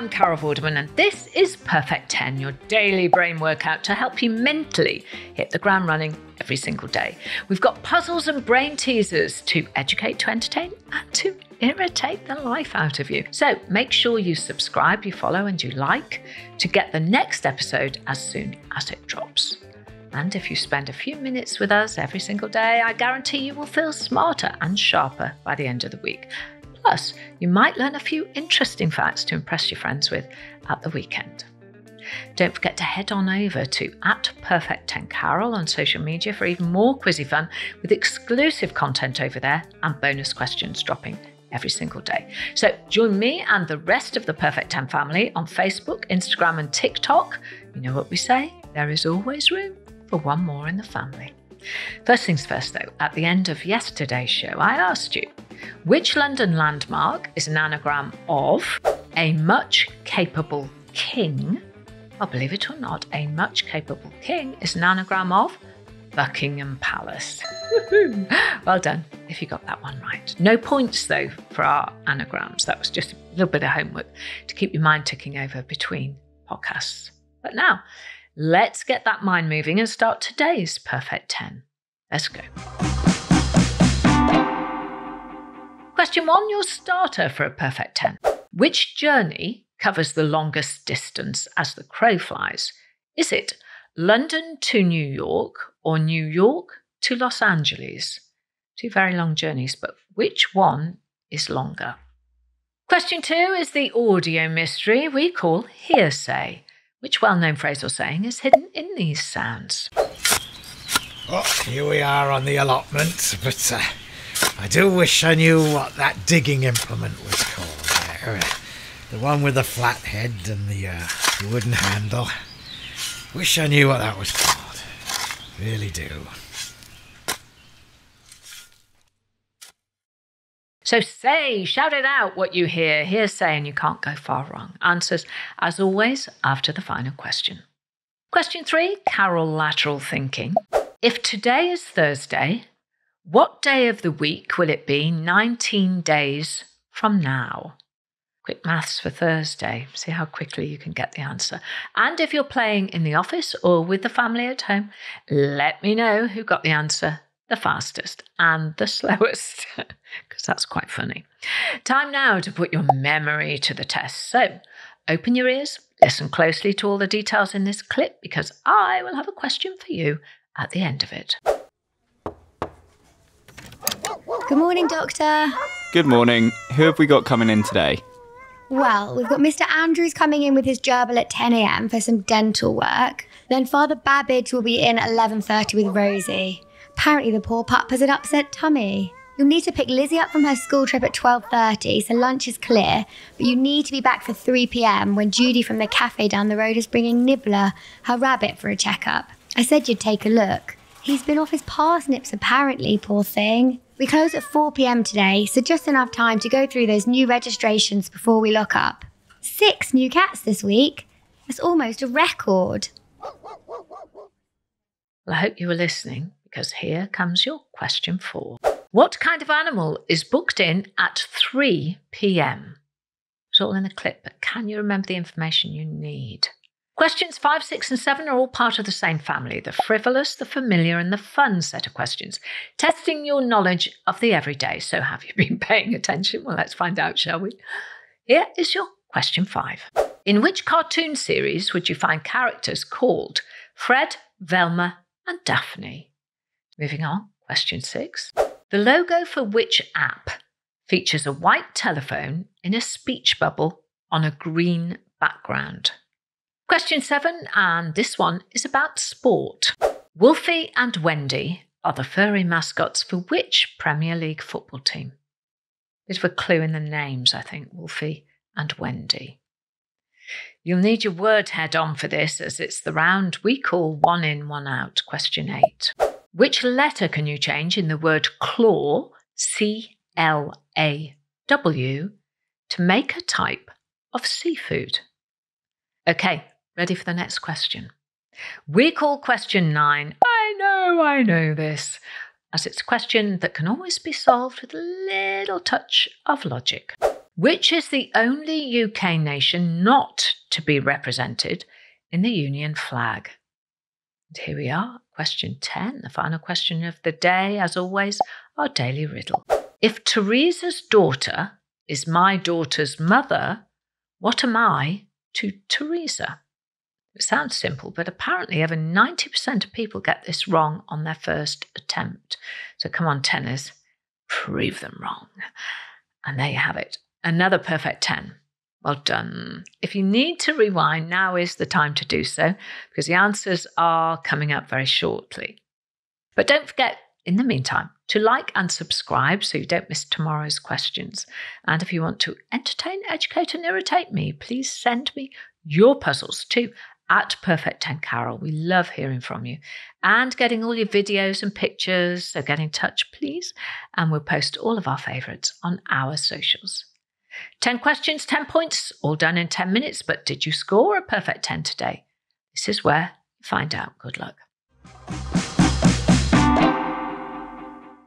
I'm Carol Vorderman, and this is Perfect 10, your daily brain workout to help you mentally hit the ground running every single day. We've got puzzles and brain teasers to educate, to entertain, and to irritate the life out of you. So make sure you subscribe, you follow, and you like to get the next episode as soon as it drops. And if you spend a few minutes with us every single day, I guarantee you will feel smarter and sharper by the end of the week. Plus, you might learn a few interesting facts to impress your friends with at the weekend. Don't forget to head on over to at Perfect 10 Carol on social media for even more quizzy fun with exclusive content over there and bonus questions dropping every single day. So join me and the rest of the Perfect 10 family on Facebook, Instagram, and TikTok. You know what we say? There is always room for one more in the family. First things first, though, at the end of yesterday's show, I asked you which London landmark is an anagram of a much capable king? Well, believe it or not, a much capable king is an anagram of Buckingham Palace. well done if you got that one right. No points though for our anagrams. That was just a little bit of homework to keep your mind ticking over between podcasts. But now, let's get that mind moving and start today's Perfect 10. Let's go. Question one, your starter for a perfect 10. Which journey covers the longest distance as the crow flies? Is it London to New York or New York to Los Angeles? Two very long journeys, but which one is longer? Question two is the audio mystery we call hearsay. Which well known phrase or saying is hidden in these sounds? Oh, here we are on the allotment, but uh, I do wish I knew what that digging implement was called there. Uh, the one with the flat head and the uh, wooden handle. Wish I knew what that was called. Really do. So say, shout it out what you hear. Hearsay, and you can't go far wrong. Answers, as always, after the final question. Question three Carol lateral thinking. If today is Thursday, what day of the week will it be 19 days from now? Quick maths for Thursday. See how quickly you can get the answer. And if you're playing in the office or with the family at home, let me know who got the answer the fastest and the slowest, because that's quite funny. Time now to put your memory to the test. So open your ears, listen closely to all the details in this clip, because I will have a question for you at the end of it. Good morning, Doctor. Good morning. Who have we got coming in today? Well, we've got Mr. Andrews coming in with his gerbil at 10 a.m. for some dental work. Then Father Babbage will be in at 11:30 with Rosie. Apparently, the poor pup has an upset tummy. You'll need to pick Lizzie up from her school trip at 12:30, so lunch is clear. But you need to be back for 3 p.m. when Judy from the cafe down the road is bringing Nibbler, her rabbit, for a checkup. I said you'd take a look. He's been off his parsnips apparently, poor thing. We close at 4 pm today, so just enough time to go through those new registrations before we lock up. Six new cats this week. That's almost a record. Well, I hope you were listening because here comes your question four. What kind of animal is booked in at 3 pm? It's all in the clip, but can you remember the information you need? Questions five, six, and seven are all part of the same family the frivolous, the familiar, and the fun set of questions, testing your knowledge of the everyday. So, have you been paying attention? Well, let's find out, shall we? Here is your question five. In which cartoon series would you find characters called Fred, Velma, and Daphne? Moving on, question six. The logo for which app features a white telephone in a speech bubble on a green background? Question seven, and this one is about sport. Wolfie and Wendy are the furry mascots for which Premier League football team? Bit of a clue in the names, I think, Wolfie and Wendy. You'll need your word head on for this, as it's the round we call one in, one out. Question eight. Which letter can you change in the word claw, C L A W, to make a type of seafood? Okay, Ready for the next question? We call question nine, I know, I know this, as it's a question that can always be solved with a little touch of logic. Which is the only UK nation not to be represented in the Union flag? And here we are, question 10, the final question of the day, as always, our daily riddle. If Teresa's daughter is my daughter's mother, what am I to Teresa? Sounds simple, but apparently over 90% of people get this wrong on their first attempt. So come on, tenors, prove them wrong. And there you have it. Another perfect 10. Well done. If you need to rewind, now is the time to do so because the answers are coming up very shortly. But don't forget, in the meantime, to like and subscribe so you don't miss tomorrow's questions. And if you want to entertain, educate, and irritate me, please send me your puzzles to at Perfect 10 Carol. We love hearing from you and getting all your videos and pictures. So get in touch, please. And we'll post all of our favourites on our socials. 10 questions, 10 points, all done in 10 minutes. But did you score a perfect 10 today? This is where you find out. Good luck.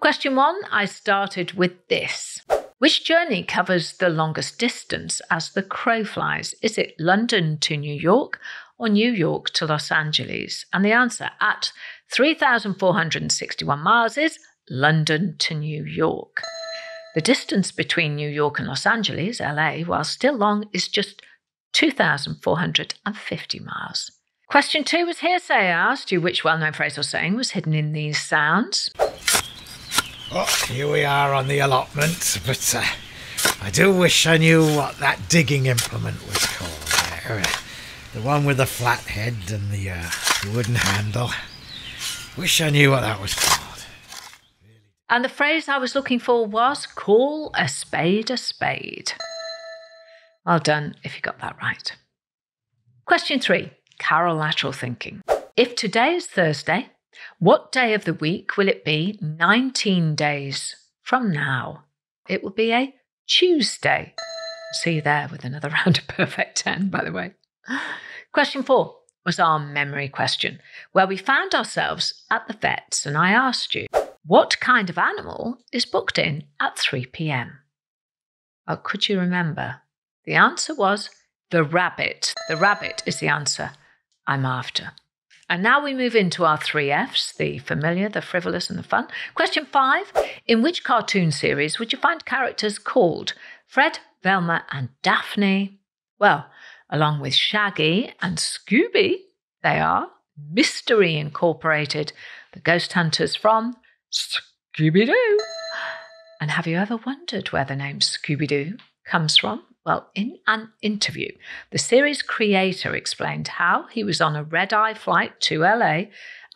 Question one I started with this. Which journey covers the longest distance as the crow flies? Is it London to New York or New York to Los Angeles? And the answer at 3,461 miles is London to New York. The distance between New York and Los Angeles, LA, while still long, is just 2,450 miles. Question two was hearsay. I asked you which well known phrase or saying was hidden in these sounds. Oh, here we are on the allotment, but uh, I do wish I knew what that digging implement was called there. Uh, the one with the flat head and the uh, wooden handle. Wish I knew what that was called. And the phrase I was looking for was call a spade a spade. Well done if you got that right. Question three Carol lateral thinking. If today is Thursday, what day of the week will it be 19 days from now? It will be a Tuesday. See you there with another round of perfect 10, by the way. Question four was our memory question, where we found ourselves at the vets and I asked you, what kind of animal is booked in at 3 pm? Oh, could you remember? The answer was the rabbit. The rabbit is the answer I'm after. And now we move into our three F's the familiar, the frivolous, and the fun. Question five In which cartoon series would you find characters called Fred, Velma, and Daphne? Well, along with Shaggy and Scooby, they are Mystery Incorporated, the ghost hunters from Scooby Doo. And have you ever wondered where the name Scooby Doo comes from? Well, in an interview, the series creator explained how he was on a red eye flight to LA,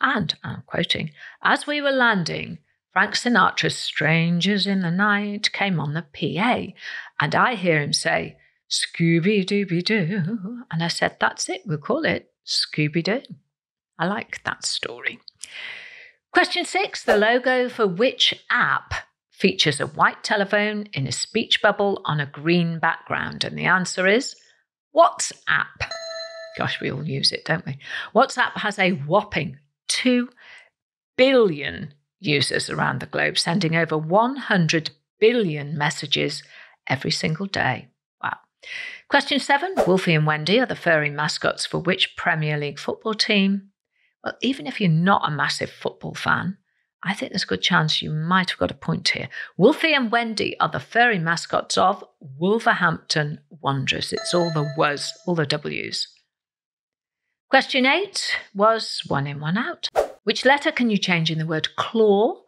and I'm quoting, as we were landing, Frank Sinatra's Strangers in the Night came on the PA, and I hear him say, Scooby Dooby Doo. And I said, That's it, we'll call it Scooby Doo. I like that story. Question six the logo for which app features a white telephone in a speech bubble on a green background? And the answer is WhatsApp. Gosh, we all use it, don't we? WhatsApp has a whopping 2 billion users around the globe, sending over 100 billion messages every single day. Wow. Question seven Wolfie and Wendy are the furry mascots for which Premier League football team? Well, even if you're not a massive football fan, I think there's a good chance you might have got a point here. Wolfie and Wendy are the furry mascots of Wolverhampton Wanderers. It's all the was, all the W's. Question eight was one in, one out. Which letter can you change in the word claw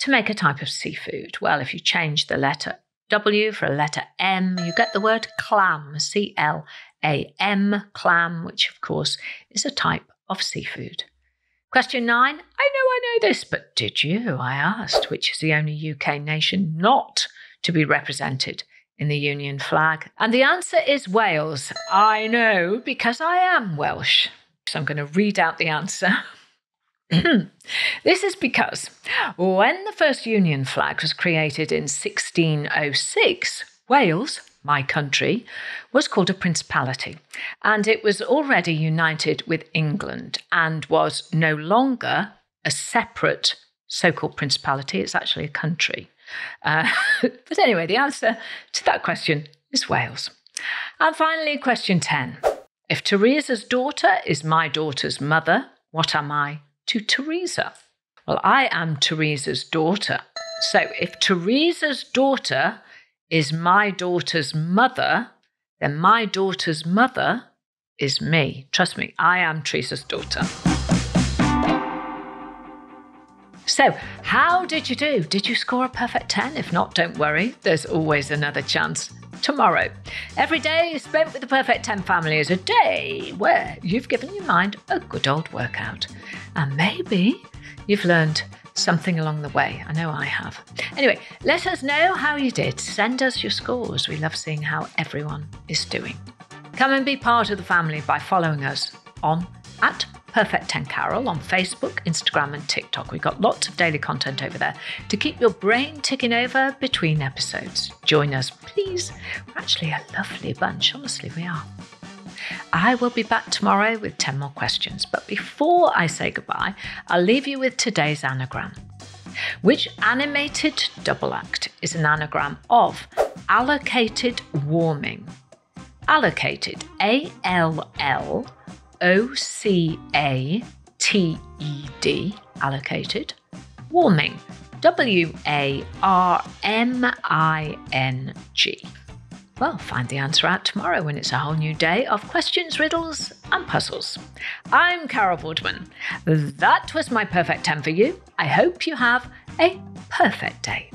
to make a type of seafood? Well, if you change the letter W for a letter M, you get the word clam, C L A M, clam, which of course is a type of seafood. Question nine. I know I know this, but did you? I asked, which is the only UK nation not to be represented in the Union flag. And the answer is Wales. I know because I am Welsh. So I'm going to read out the answer. this is because when the first Union flag was created in 1606, Wales my country, was called a principality, and it was already united with England and was no longer a separate so called principality, it's actually a country. Uh, but anyway, the answer to that question is Wales. And finally, question 10. If Teresa's daughter is my daughter's mother, what am I to Teresa? Well, I am Teresa's daughter. So if Teresa's daughter is my daughter's mother, then my daughter's mother is me. Trust me, I am Teresa's daughter. So, how did you do? Did you score a perfect 10? If not, don't worry, there's always another chance. Tomorrow. Every day spent with the Perfect 10 family is a day where you've given your mind a good old workout. And maybe you've learned something along the way. I know I have. Anyway, let us know how you did. Send us your scores. We love seeing how everyone is doing. Come and be part of the family by following us on at Perfect 10 Carol on Facebook, Instagram, and TikTok. We've got lots of daily content over there to keep your brain ticking over between episodes. Join us, please. We're actually a lovely bunch, honestly, we are. I will be back tomorrow with 10 more questions, but before I say goodbye, I'll leave you with today's anagram. Which animated double act is an anagram of allocated warming? Allocated, A L L O C A T E D, allocated. Warming, W A R M I N G. Well, find the answer out tomorrow when it's a whole new day of questions, riddles, and puzzles. I'm Carol Vorderman. That was my perfect 10 for you. I hope you have a perfect day.